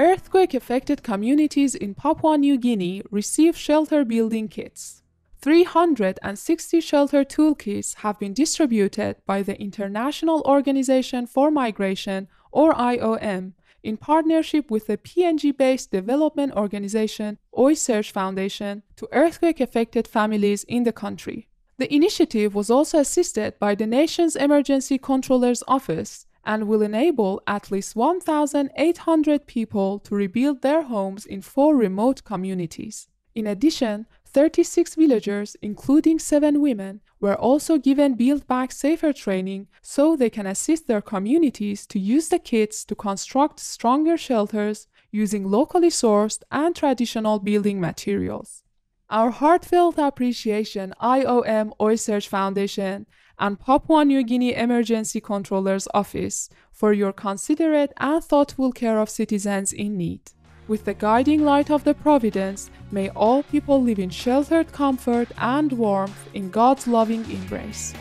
Earthquake affected communities in Papua New Guinea receive shelter building kits. 360 shelter toolkits have been distributed by the International Organization for Migration, or IOM, in partnership with the PNG based development organization Oil Search Foundation to earthquake affected families in the country. The initiative was also assisted by the nation's Emergency Controller's Office and will enable at least 1,800 people to rebuild their homes in four remote communities. In addition, 36 villagers, including seven women, were also given Build Back Safer training so they can assist their communities to use the kits to construct stronger shelters using locally sourced and traditional building materials. Our heartfelt appreciation IOM Oil Search Foundation and Papua New Guinea Emergency Controller's Office for your considerate and thoughtful care of citizens in need. With the guiding light of the Providence, may all people live in sheltered comfort and warmth in God's loving embrace.